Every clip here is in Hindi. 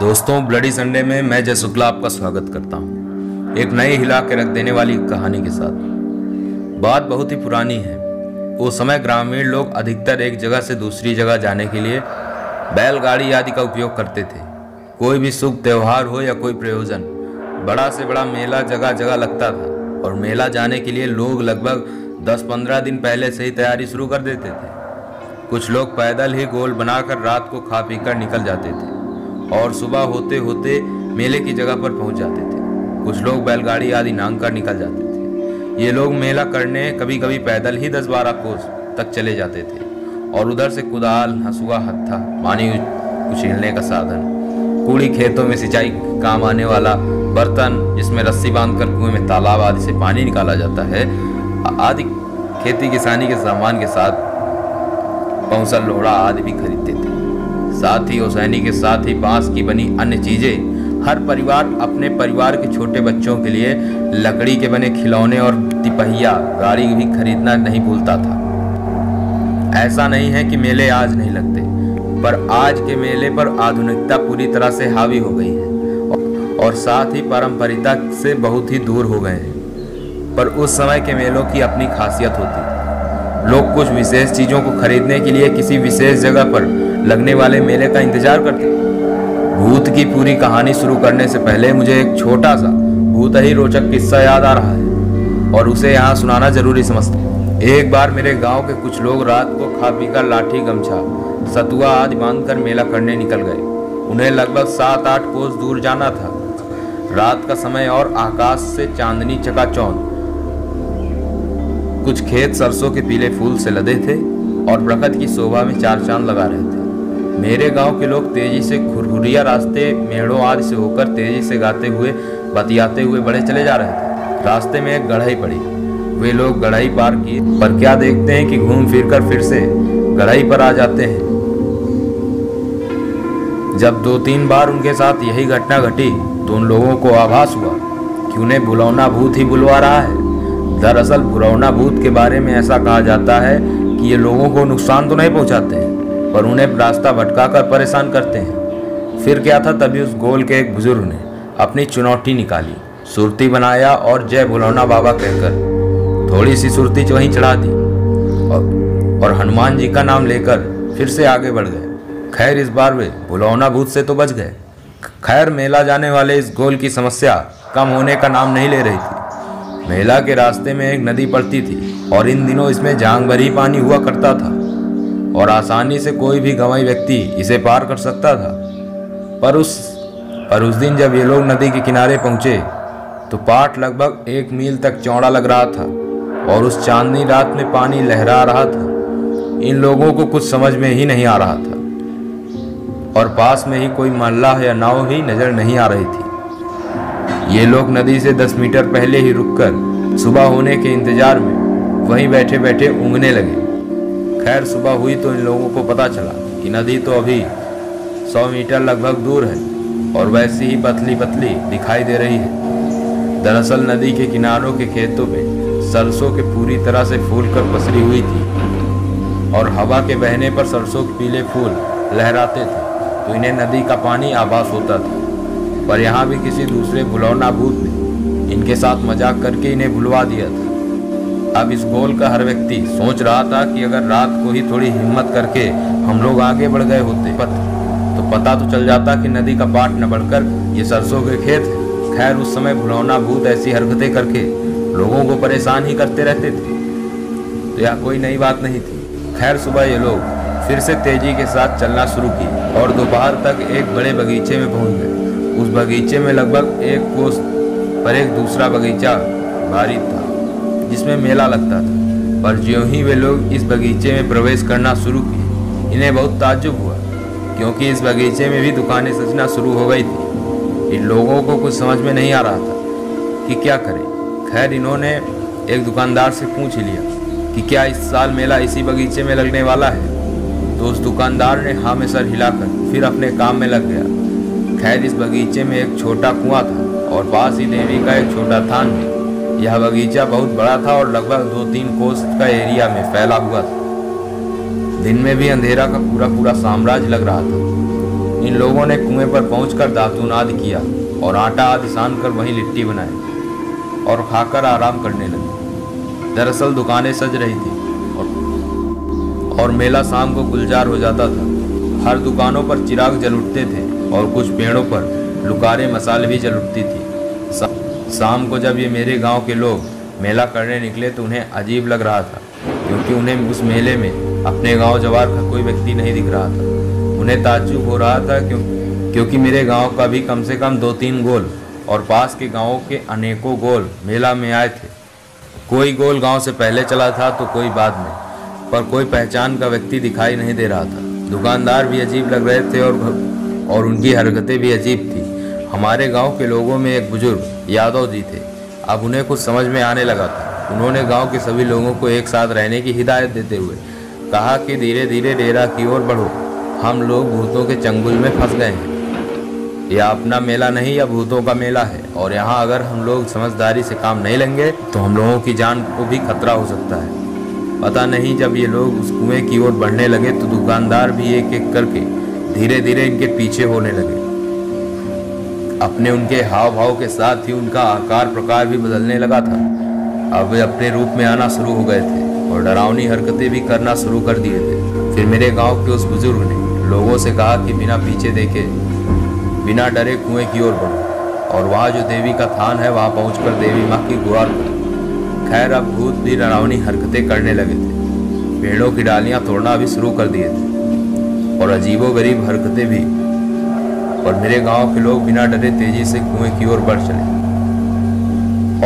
दोस्तों ब्लडी संडे में मैं जय शुक्ला आपका स्वागत करता हूँ। एक नए हिला के रख देने वाली कहानी के साथ। बात बहुत ही पुरानी है। वो समय ग्रामीण लोग अधिकतर एक जगह से दूसरी जगह जाने के लिए बैलगाड़ी आदि का उपयोग करते थे। कोई भी शुभ त्यौहार हो या कोई प्रयोजन, बड़ा से बड़ा मेला जगह जगह लगता था और मेला जाने के लिए लोग लगभग 10-15 दिन पहले से ही तैयारी शुरू कर देते थे। कुछ लोग पैदल ही गोल बनाकर रात को खा पी कर निकल जाते थे। और सुबह होते होते मेले की जगह पर पहुँच जाते थे। कुछ लोग बैलगाड़ी आदि नांग कर निकल जाते थे। ये लोग मेला करने कभी कभी पैदल ही दस बारह कोस तक चले जाते थे। और उधर से कुदाल, हंसुआ, हत्था, पानी उछीलने का साधन, कूड़ी खेतों में सिंचाई काम आने वाला बर्तन, जिसमें रस्सी बांधकर कुएँ में तालाब आदि से पानी निकाला जाता है, आदि खेती किसानी के सामान के साथ, पौसल लोहड़ा आदि भी खरीदते थे। साथ ही ओसैनी के साथ ही बाँस की बनी अन्य चीज़ें। हर परिवार अपने परिवार के छोटे बच्चों के लिए लकड़ी के बने खिलौने और तिपहिया गाड़ी भी खरीदना नहीं भूलता था। ऐसा नहीं है कि मेले आज नहीं लगते, पर आज के मेले पर आधुनिकता पूरी तरह से हावी हो गई है और साथ ही पारंपरिकता से बहुत ही दूर हो गए हैं। पर उस समय के मेलों की अपनी खासियत होती। लोग कुछ विशेष चीज़ों को खरीदने के लिए किसी विशेष जगह पर लगने वाले मेले का इंतज़ार करते भूत की पूरी कहानी शुरू करने से पहले मुझे एक छोटा सा, भूत ही रोचक किस्सा याद आ रहा है, और उसे यहाँ सुनाना ज़रूरी समझते एक बार मेरे गाँव के कुछ लोग रात को खा पी कर लाठी गमछा, सतुआ आदि बाँध कर मेला करने निकल गए। उन्हें लगभग सात आठ कोस दूर जाना था। रात का समय और आकाश से चांदनी चकाचौंध कुछ खेत सरसों के पीले फूल से लदे थे और प्रकट की शोभा में चार चाँद लगा रहे थे। मेरे गाँव के लोग तेज़ी से खुरहुरिया रास्ते मेड़ों आदि से होकर तेज़ी से गाते हुए, बतियाते हुए बड़े चले जा रहे थे। रास्ते में एक गढ़ाई पड़ी। वे लोग गढ़ाई पार की पर क्या देखते हैं कि घूम फिर कर फिर से गढ़ाई पर आ जाते हैं? जब दो तीन बार उनके साथ यही घटना घटी तो उन लोगों को आभास हुआ कि उन्हें बुलौना भूत ही बुलवा रहा है। दरअसल, बुलौना भूत के बारे में ऐसा कहा जाता है कि ये लोगों को नुकसान तो नहीं पहुंचाते हैं। पर उन्हें रास्ता भटकाकर परेशान करते हैं। फिर क्या था तभी उस गोल के एक बुज़ुर्ग ने अपनी चुनौती निकाली सुरती बनाया और जय भुलौना बाबा कहकर थोड़ी सी सुरती वहीं चढ़ा दी और, और हनुमान जी का नाम लेकर फिर से आगे बढ़ गए। खैर इस बार वे भुलौना भूत से तो बच गए। खैर मेला जाने वाले इस गोल की समस्या कम होने का नाम नहीं ले रही थी। मेला के रास्ते में एक नदी पड़ती थी और इन दिनों इसमें जांग भरी पानी हुआ करता था। और आसानी से कोई भी गंवाई व्यक्ति इसे पार कर सकता था। पर उस पर उस दिन जब ये लोग नदी के किनारे पहुँचे तो पाट लगभग एक मील तक चौड़ा लग रहा था और उस चांदनी रात में पानी लहरा रहा था। इन लोगों को कुछ समझ में ही नहीं आ रहा था और पास में ही कोई मल्ला या नाव ही नज़र नहीं आ रही थी। ये लोग नदी से दस मीटर पहले ही रुककर सुबह होने के इंतज़ार में वहीं बैठे बैठे ऊँगने लगे। खैर सुबह हुई तो इन लोगों को पता चला कि नदी तो अभी सौ मीटर लगभग दूर है और वैसी ही पतली पतली दिखाई दे रही है। दरअसल नदी के किनारों के खेतों में सरसों के पूरी तरह से फूल कर पसरी हुई थी और हवा के बहने पर सरसों के पीले फूल लहराते थे तो इन्हें नदी का पानी आभास होता था। पर यहाँ भी किसी दूसरे भुलौना भूत ने इनके साथ मज़ाक करके इन्हें भुलवा दिया था। अब इस गोल का हर व्यक्ति सोच रहा था कि अगर रात को ही थोड़ी हिम्मत करके हम लोग आगे बढ़ गए होते। पत, तो पता तो चल जाता कि नदी का पाट न बढ़कर ये सरसों के खेत खैर उस समय भुलौना भूत ऐसी हरकतें करके लोगों को परेशान ही करते रहते थे। तो यह कोई नई बात नहीं थी। खैर सुबह ये लोग फिर से तेज़ी के साथ चलना शुरू की और दोपहर तक एक बड़े बगीचे में पहुँच गए। उस बगीचे में लगभग एक कोस पर एक दूसरा बगीचा भारी था। जिसमें मेला लगता था। पर ज्यों ही वे लोग इस बगीचे में प्रवेश करना शुरू किए, इन्हें बहुत ताज्जुब हुआ, क्योंकि इस बगीचे में भी दुकानें सजना शुरू हो गई थी। इन लोगों को कुछ समझ में नहीं आ रहा था कि क्या करें। खैर, इन्होंने एक दुकानदार से पूछ लिया कि क्या इस साल मेला इसी बगीचे में लगने वाला है? तो उस दुकानदार ने हाँ में सर हिलाकर फिर अपने काम में लग गया। खैर, इस बगीचे में एक छोटा कुआँ था और पास ही देवी का एक छोटा थान भी। यह बगीचा बहुत बड़ा था और लगभग दो तीन कोस का एरिया में फैला हुआ था। दिन में भी अंधेरा का पूरा पूरा साम्राज्य लग रहा था। इन लोगों ने कुएँ पर पहुंचकर दातून आदि किया और आटा आदि सान कर वहीं लिट्टी बनाई और खाकर आराम करने लगे। दरअसल दुकानें सज रही थी और, और मेला शाम को गुलजार हो जाता था। हर दुकानों पर चिराग जल उठते थे और कुछ पेड़ों पर लुकारे मसाले भी जल उठती थी। शाम को जब ये मेरे गाँव के लोग मेला करने निकले तो उन्हें अजीब लग रहा था, क्योंकि उन्हें उस मेले में अपने गाँव जवार का कोई व्यक्ति नहीं दिख रहा था। उन्हें ताज्जुब हो रहा था क्यों, क्योंकि मेरे गाँव का भी कम से कम दो तीन गोल और पास के गाँवों के अनेकों गोल मेला में आए थे। कोई गोल गाँव से पहले चला था तो कोई बाद में, पर कोई पहचान का व्यक्ति दिखाई नहीं दे रहा था। दुकानदार भी अजीब लग रहे थे और और उनकी हरकतें भी अजीब थी। हमारे गाँव के लोगों में एक बुज़ुर्ग, यादव जी थे। अब उन्हें कुछ समझ में आने लगा था। उन्होंने गाँव के सभी लोगों को एक साथ रहने की हिदायत देते हुए कहा कि धीरे धीरे डेरा की ओर बढ़ो। हम लोग भूतों के चंगुल में फंस गए हैं। यह अपना मेला नहीं या भूतों का मेला है। और यहाँ अगर हम लोग समझदारी से काम नहीं लेंगे तो हम लोगों की जान को भी खतरा हो सकता है। पता नहीं जब ये लोग उस कुएँ की ओर बढ़ने लगे तो दुकानदार भी एक एक करके धीरे धीरे इनके पीछे होने लगे। अपने उनके हाव भाव के साथ ही उनका आकार प्रकार भी बदलने लगा था। अब वे अपने रूप में आना शुरू हो गए थे और डरावनी हरकतें भी करना शुरू कर दिए थे। फिर मेरे गाँव के उस बुज़ुर्ग ने लोगों से कहा कि बिना पीछे देखे, बिना डरे कुएँ की ओर बढ़ो और वहाँ जो देवी का थान है, वहाँ पहुँच देवी माँ की गुहार खैर, अब भूत भी डरावनी हरकतें करने लगे थे। पेड़ों की डालियाँ तोड़ना भी शुरू कर दिए थे और अजीबो गरीब हरकतें भी और मेरे गाँव के लोग बिना डरे तेज़ी से कुएँ की ओर बढ़ चले।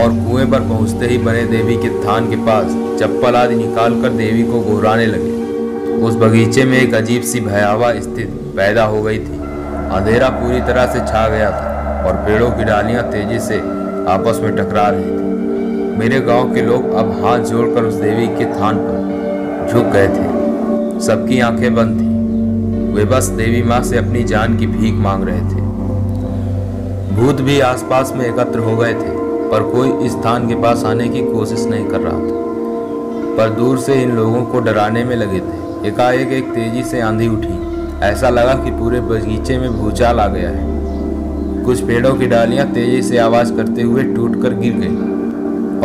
और कुएँ पर पहुँचते ही बने देवी के थान के पास चप्पल आदि निकाल कर देवी को घोराने लगे। उस बगीचे में एक अजीब सी भयावह स्थिति पैदा हो गई थी। अंधेरा पूरी तरह से छा गया था और पेड़ों की डालियाँ तेज़ी से आपस में टकरा रही थी। मेरे गाँव के लोग अब हाथ जोड़कर उस देवी के थान पर झुक गए थे। सबकी आँखें बंद थी। वे बस देवी माँ से अपनी जान की भीख मांग रहे थे। भूत भी आसपास में एकत्र हो गए थे, पर कोई इस स्थान के पास आने की कोशिश नहीं कर रहा था। पर दूर से इन लोगों को डराने में लगे थे। एकाएक एक तेज़ी से आंधी उठी। ऐसा लगा कि पूरे बगीचे में भूचाल आ गया है। कुछ पेड़ों की डालियाँ तेज़ी से आवाज़ करते हुए टूटकर गिर गई।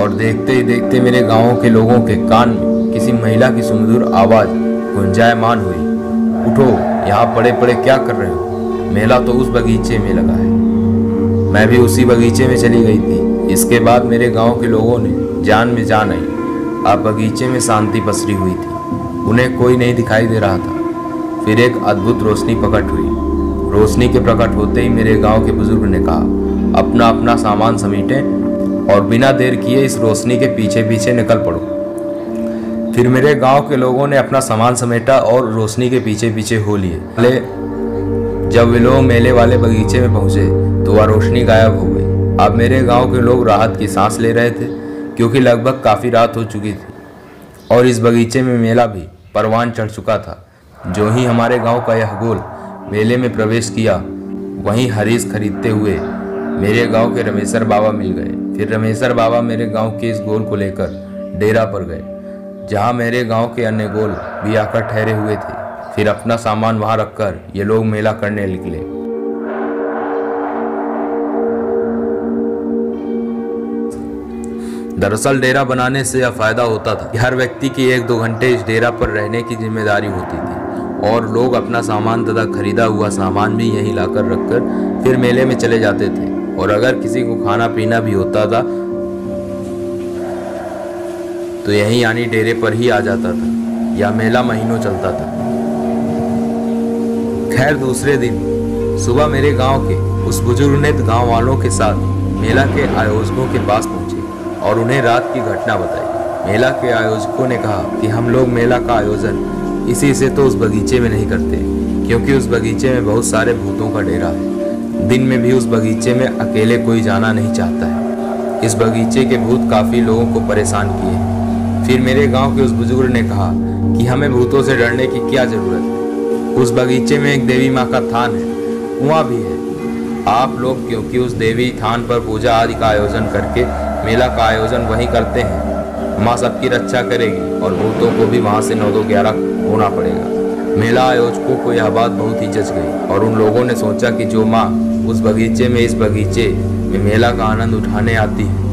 और देखते ही देखते मेरे गाँवों के लोगों के कान में किसी महिला की सुमधुर आवाज़, गुंजायमान हुई। उठो। यहाँ पड़े पड़े क्या कर रहे हो? मेला तो उस बगीचे में लगा है। मैं भी उसी बगीचे में चली गई थी। इसके बाद मेरे गाँव के लोगों ने जान में जान आई। अब बगीचे में शांति पसरी हुई थी। उन्हें कोई नहीं दिखाई दे रहा था। फिर एक अद्भुत रोशनी प्रकट हुई। रोशनी के प्रकट होते ही मेरे गाँव के बुज़ुर्ग ने कहा अपना अपना सामान समेटें और बिना देर किए इस रोशनी के पीछे पीछे निकल पड़ो। फिर मेरे गाँव के लोगों ने अपना सामान समेटा और रोशनी के पीछे पीछे हो लिए। जब वे लोग मेले वाले बगीचे में पहुँचे तो वह रोशनी गायब हो गई। अब मेरे गाँव के लोग राहत की सांस ले रहे थे, क्योंकि लगभग काफ़ी रात हो चुकी थी। और इस बगीचे में मेला भी परवान चढ़ चुका था। जो ही हमारे गाँव का यह गोल मेले में प्रवेश किया, वहीं हरीश खरीदते हुए मेरे गाँव के रमेश्वर बाबा मिल गए। फिर रमेश्वर बाबा मेरे गाँव के इस गोल को लेकर डेरा पर गए। जहाँ मेरे गाँव के अन्य गोल भी आकर ठहरे हुए थे, फिर अपना सामान वहाँ रखकर ये लोग मेला करने निकले। दरअसल डेरा बनाने से यह फ़ायदा होता था कि हर व्यक्ति की एक दो घंटे इस डेरा पर रहने की ज़िम्मेदारी होती थी, और लोग अपना सामान तथा खरीदा हुआ सामान भी यहीं लाकर रखकर फिर मेले में चले जाते थे, और अगर किसी को खाना पीना भी होता था तो यही यानी डेरे पर ही आ जाता था, या मेला महीनों चलता था। खैर दूसरे दिन, सुबह मेरे गाँव के उस बुज़ुर्ग ने गाँव वालों के साथ मेला के आयोजकों के पास पहुँचे और उन्हें रात की घटना बताई। मेला के आयोजकों ने कहा कि हम लोग मेला का आयोजन इसी से तो उस बगीचे में नहीं करते, क्योंकि उस बगीचे में बहुत सारे भूतों का डेरा है। दिन में भी उस बगीचे में अकेले कोई जाना नहीं चाहता है। इस बगीचे के भूत काफ़ी लोगों को परेशान किए हैं। फिर मेरे गाँव के उस बुज़ुर्ग ने कहा कि हमें भूतों से डरने की क्या ज़रूरत है? उस बगीचे में एक देवी माँ का थान है। कुआँ भी है। आप लोग, क्योंकि उस देवी थान पर पूजा आदि का आयोजन करके मेला का आयोजन वहीं करते हैं, माँ सबकी रक्षा करेगी और भूतों को भी वहाँ से नौ दो ग्यारह होना पड़ेगा। मेला आयोजकों को यह बात बहुत ही जच गई और उन लोगों ने सोचा कि जो माँ उस बगीचे में, इस बगीचे में मेला का आनंद उठाने आती है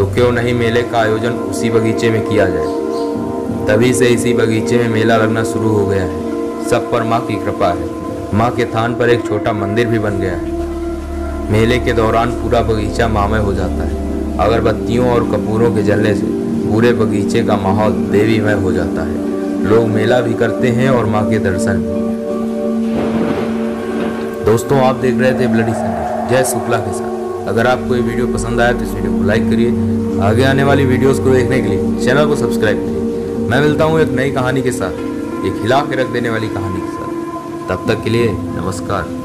तो क्यों नहीं मेले का आयोजन उसी बगीचे में किया जाए? तभी से इसी बगीचे में मेला लगना शुरू हो गया है। सब पर माँ की कृपा है। माँ के थान पर एक छोटा मंदिर भी बन गया है। मेले के दौरान पूरा बगीचा मामय हो जाता है। अगरबत्तियों और कपूरों के जलने से पूरे बगीचे का माहौल देवीमय हो जाता है। लोग मेला भी करते हैं और माँ के दर्शन भी। दोस्तों, आप देख रहे थे ब्लडी संडे जय शुक्ला के साथ। अगर आपको ये वीडियो पसंद आया तो इस वीडियो को लाइक करिए। आगे आने वाली वीडियोस को देखने के लिए चैनल को सब्सक्राइब करिए। मैं मिलता हूँ एक नई कहानी के साथ। एक हिला के रख देने वाली कहानी के साथ। तब तक के लिए नमस्कार।